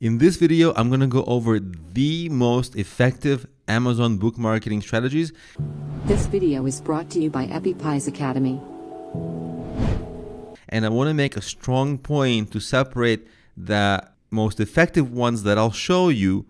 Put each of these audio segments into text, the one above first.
In this video, I'm going to go over the most effective Amazon book marketing strategies. This video is brought to you by Appy Pie's Academy. And I want to make a strong point to separate the most effective ones that I'll show you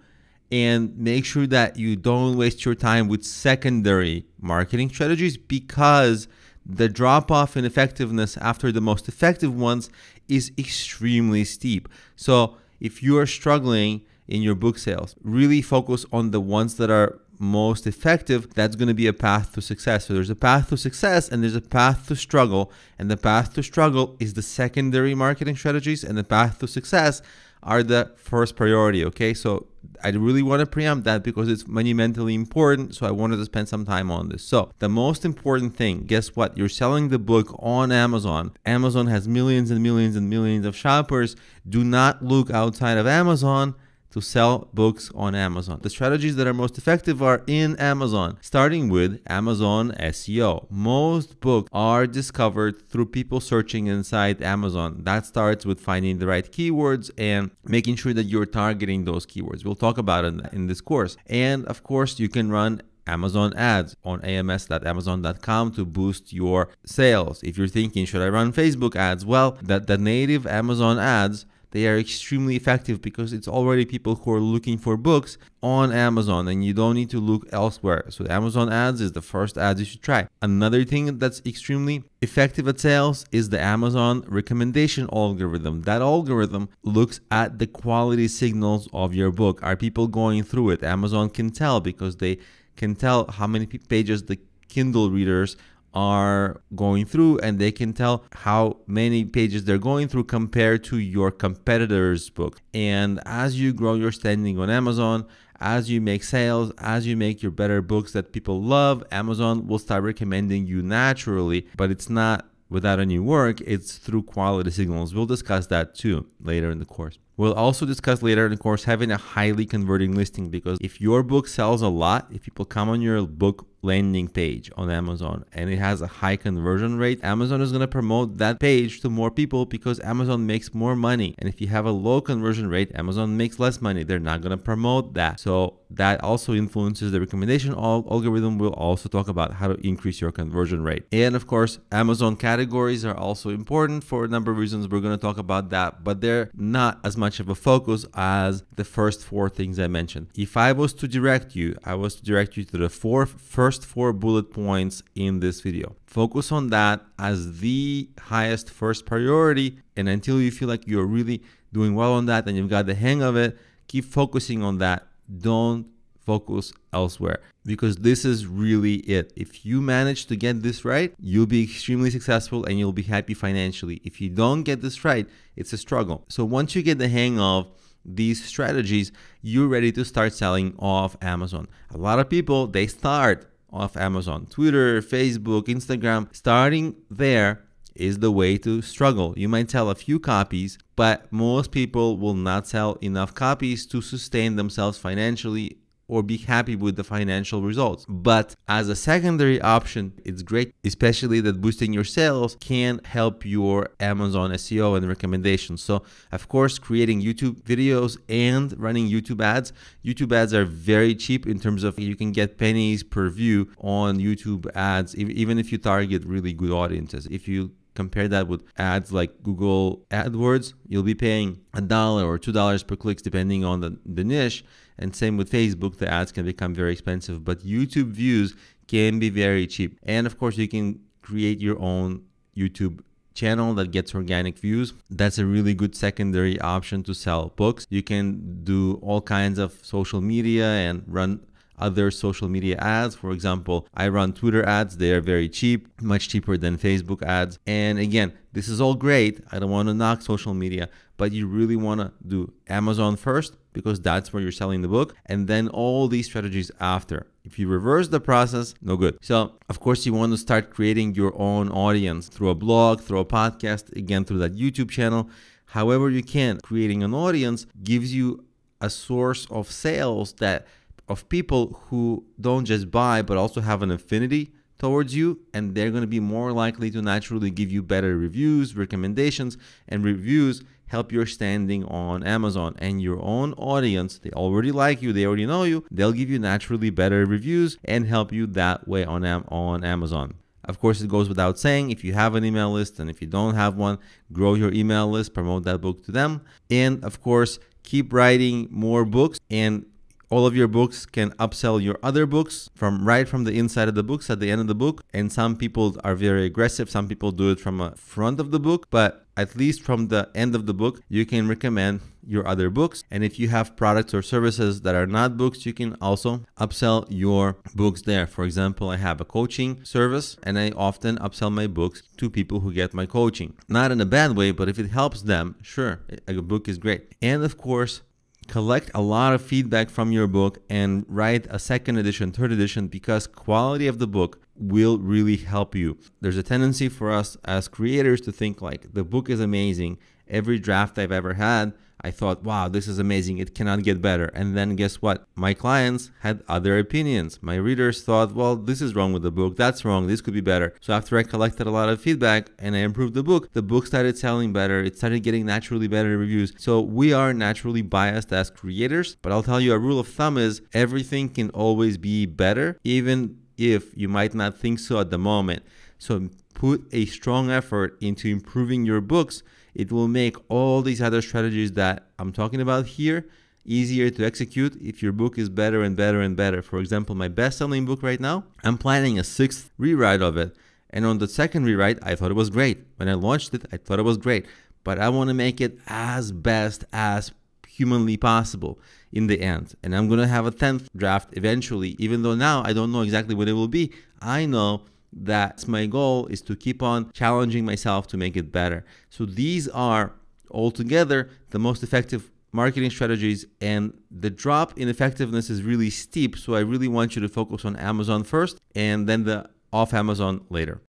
and make sure that you don't waste your time with secondary marketing strategies because the drop off in effectiveness after the most effective ones is extremely steep. So, if you are struggling in your book sales, really focus on the ones that are most effective. That's going to be a path to success. So, there's a path to success and there's a path to struggle. And the path to struggle is the secondary marketing strategies, and the path to success are the first priority. Okay, so I really want to preempt that because it's monumentally important. So I wanted to spend some time on this. So the most important thing, guess what? You're selling the book on Amazon. Amazon has millions and millions and millions of shoppers. Do not look outside of Amazon to sell books on Amazon. The strategies that are most effective are in Amazon, starting with Amazon SEO. Most books are discovered through people searching inside Amazon. That starts with finding the right keywords and making sure that you're targeting those keywords. We'll talk about it in this course. And of course, you can run Amazon ads on ams.amazon.com to boost your sales. If you're thinking, should I run Facebook ads? Well, that the native Amazon ads they are extremely effective because it's already people who are looking for books on Amazon and you don't need to look elsewhere. So Amazon ads is the first ads you should try. Another thing that's extremely effective at sales is the Amazon recommendation algorithm. That algorithm looks at the quality signals of your book. Are people going through it? Amazon can tell because they can tell how many pages the Kindle readers are going through and they can tell how many pages they're going through compared to your competitor's book. And as you grow your standing on Amazon, as you make sales, as you make your better books that people love, Amazon will start recommending you naturally, but it's not without any work, it's through quality signals. We'll discuss that too later in the course. We'll also discuss later in the course having a highly converting listing because if your book sells a lot, if people come on your book landing page on Amazon and it has a high conversion rate, Amazon is going to promote that page to more people because Amazon makes more money. And if you have a low conversion rate, Amazon makes less money. They're not going to promote that. So that also influences the recommendation algorithm. We'll also talk about how to increase your conversion rate. And of course, Amazon categories are also important for a number of reasons. We're going to talk about that, but they're not as much of a focus as the first four things I mentioned. If I was to direct you, I was to direct you to the four first first four bullet points in this video. Focus on that as the highest first priority. And until you feel like you're really doing well on that and you've got the hang of it, keep focusing on that. Don't focus elsewhere because this is really it. If you manage to get this right, you'll be extremely successful and you'll be happy financially. If you don't get this right, it's a struggle. So once you get the hang of these strategies, you're ready to start selling off Amazon. A lot of people, they start of Amazon. Twitter, Facebook, Instagram, starting there is the way to struggle. You might sell a few copies, but most people will not sell enough copies to sustain themselves financially or be happy with the financial results. But as a secondary option, it's great, especially that boosting your sales can help your Amazon SEO and recommendations. So, of course, creating YouTube videos and running YouTube ads. YouTube ads are very cheap in terms of you can get pennies per view on YouTube ads, even if you target really good audiences. If you compare that with ads like Google AdWords, you'll be paying a dollar or two dollars per clicks depending on the, the niche. And same with Facebook, the ads can become very expensive, but YouTube views can be very cheap. And of course, you can create your own YouTube channel that gets organic views. That's a really good secondary option to sell books. You can do all kinds of social media and run other social media ads. For example, I run Twitter ads. They are very cheap, much cheaper than Facebook ads. And again, this is all great. I don't want to knock social media, but you really want to do Amazon first because that's where you're selling the book and then all these strategies after. If you reverse the process, no good. So, of course, you want to start creating your own audience through a blog, through a podcast, again, through that YouTube channel. However, you can, creating an audience gives you a source of sales that of people who don't just buy but also have an affinity towards you and they're going to be more likely to naturally give you better reviews recommendations and reviews help your standing on Amazon and your own audience. They already like you, they already know you. They'll give you naturally better reviews and help you that way on, Am on Amazon. Of course, it goes without saying if you have an email list and if you don't have one, grow your email list, promote that book to them. And of course, keep writing more books and all of your books can upsell your other books from right from the inside of the books at the end of the book. And some people are very aggressive. Some people do it from the front of the book. But at least from the end of the book you can recommend your other books. And if you have products or services that are not books you can also upsell your books there. For example i have a coaching service and i often upsell my books to people who get my coaching. Not in a bad way but if it helps them sure a book is great. And of course collect a lot of feedback from your book and write a second edition, third edition because quality of the book will really help you. There's a tendency for us as creators to think like the book is amazing. Every draft I've ever had I thought, wow, this is amazing. It cannot get better. And then guess what? My clients had other opinions. My readers thought, well, this is wrong with the book. That's wrong. This could be better. So after I collected a lot of feedback and I improved the book, the book started selling better. It started getting naturally better reviews. So we are naturally biased as creators. But I'll tell you a rule of thumb is everything can always be better, even if you might not think so at the moment. So put a strong effort into improving your books it will make all these other strategies that I'm talking about here easier to execute if your book is better and better and better. For example, my best selling book right now, I'm planning a sixth rewrite of it. And on the second rewrite, I thought it was great. When I launched it, I thought it was great. But I want to make it as best as humanly possible in the end. And I'm going to have a 10th draft eventually, even though now I don't know exactly what it will be. I know that's my goal is to keep on challenging myself to make it better. So these are altogether the most effective marketing strategies and the drop in effectiveness is really steep. So I really want you to focus on Amazon first and then the off Amazon later.